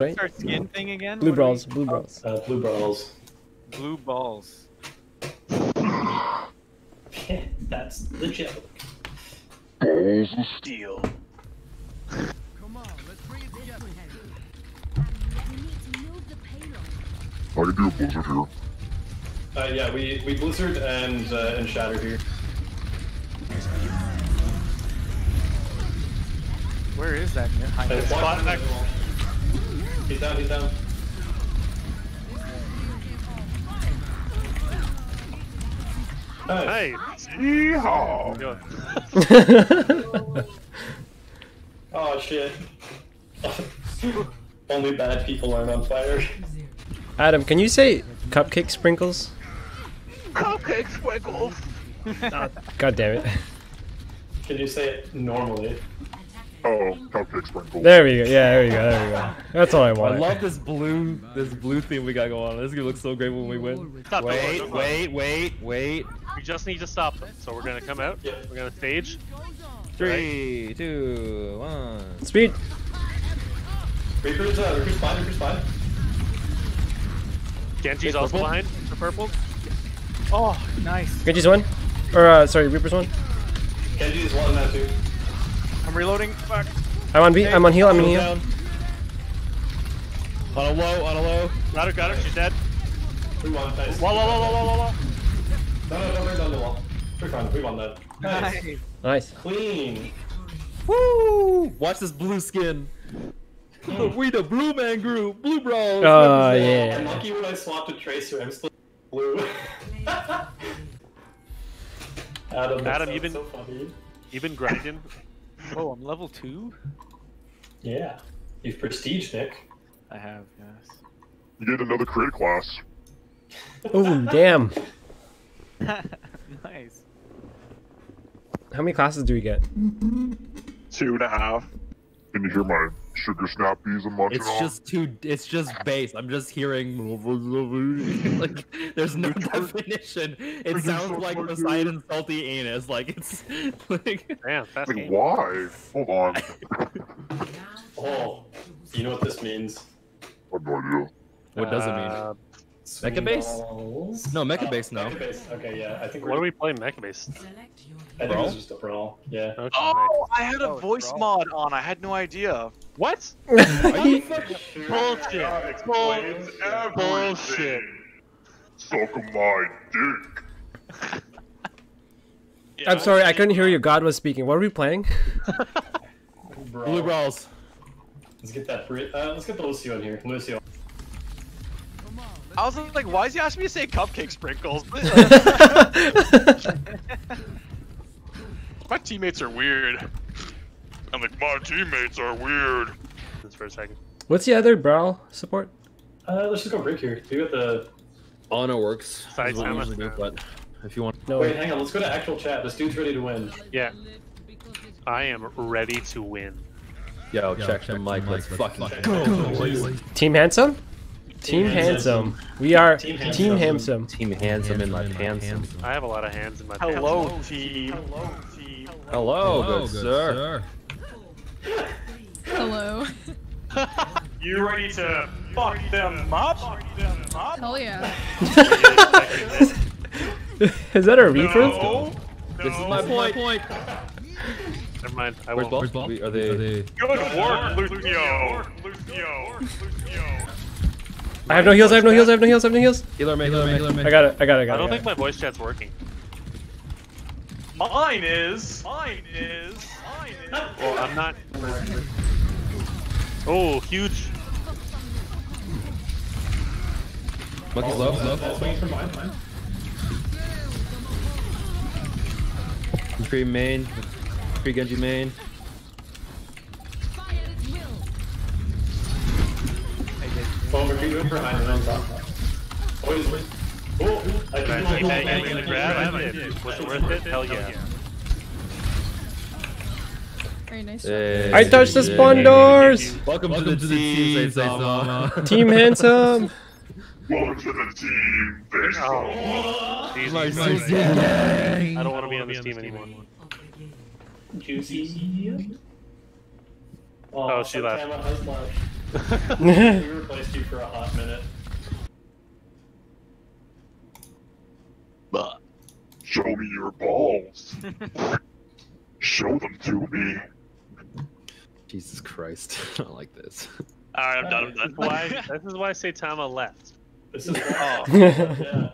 right? Our skin thing again? Blue What do we- blue balls. Uh, blue brawls. Blue balls. That's the joke. Deal. We need to move the payload. I can do a blizzard here. Uh, yeah, we, we blizzard and uh, and shatter here. Where is that? High spot watch back. the wall. He's down. He's down. Nice. Hey, Yeehaw! go. Oh shit. Only bad people aren't on fire. Adam, can you say cupcake sprinkles? Cupcake sprinkles. God damn it. Can you say it normally? Oh, cupcake sprinkles. There we go. Yeah, there we go. There we go. That's all I want. I love this blue, this blue theme we got going on. This is gonna look so great when we win. Stop, Wait, go, don't wait, wait, wait. We just need to stop them. So we're gonna come out. Yeah. We're gonna stage. Three, two, one. Speed. Reaper's uh, Reaper's fine. Reaper's fine. Genji's Hey, also behind the purple. Oh, nice. Genji's one. Or, uh, sorry, Reaper's one. Genji's one now too. I'm reloading. Fuck. I'm on B. I'm on heal. I'm on heal. Down. On a low, on a low. Got her, got her. She's dead. We won. Nice. Wall, wall, wall, wall, wall, wall, wall. No, no, don't bring down the wall. We're fine. We won that. Nice. Nice. Nice. Clean. Woo! Watch this blue skin. Hmm. we the blue man group, blue bros. Oh, I'm yeah. lucky when I swapped to Tracer. I'm still blue. Adam, that Adam, sounds you've been- so funny. You've been grinding. Oh, I'm level two? Yeah. You've prestige, Nick. I have, yes. You get another crit class. Oh, damn. nice. How many classes do we get? Two and a half. Can you hear my sugar snappies and munching It's on? just too. It's just bass. I'm just hearing like. There's no definition. It sounds like Poseidon's salty anus. Like it's like. Damn, fast Like, why? Hold on. Oh, you know what this means? have no idea. What does it mean? Uh, Mecha base? No, mecha Oh, base, no. Mecha base. Okay, yeah. I think we're. what are we playing Mecha Base? I think it's just a brawl. Yeah. Okay, Oh, I had a Oh, voice brawl. mod on. I had no idea. What? Are you Bullshit. Bullshit. Suck my dick. I'm sorry, I couldn't hear you. God was speaking. What are we playing? Brawl. blue brawls? Let's get that. Bri- Uh, let's get the Lucio in here. Lucio. I was like, why is he asking me to say cupcake sprinkles? My teammates are weird. I'm like, my teammates are weird. Just for a second. What's the other brawl support? Uh, let's just go brick here. We got the. Honor works. Side is what we usually do, but if you want. No. Wait, hang on. Let's go to actual chat. This dude's ready to win. Yeah. I am ready to win. Yo, check, the mic. Let's fucking Go. Team Handsome? Team Handsome. Handsome. We are Team Team Handsome. Handsome. Team handsome in my pants. I have a lot of hands in my pants. Hello, team. Hello, team. Hello, good, sir. Hello. You ready to fuck them up? Hell yeah. Is that a reefer? No. This is my point. Never mind. I Where's won't. ball? We- Are they? Good work, Lucio. Lucio. Lucio. I have no heals. I have no heals. I have no heals. I have no heals. Healer me, healer me, healer me. I got it. I got it. I got I don't think got my voice chat's working. Mine is. Mine is. Mine is. Well, I'm not. Oh, huge. Monkey's low, low. That's waiting mine. mine. Main. Tree Genji main. We're doing behind and on top. He's win- I Can can I keep hanging in the grab? I did. Was it worth it? Hell yeah. Very nice. Hey. I touched the spawn doors. Welcome, to the, team, Saitama. Team Handsome. Welcome to the team. Face Oh. Jesus Nice, Christ. nice. I don't want to be on this team anymore. Juicy. Oh, she left. Santana we replaced you for a hot minute. But Show me your balls. Show them to me. Jesus Christ. I don't like this. All right, I'm done. I'm done. Why? this is why Saitama left. This is Oh. yeah.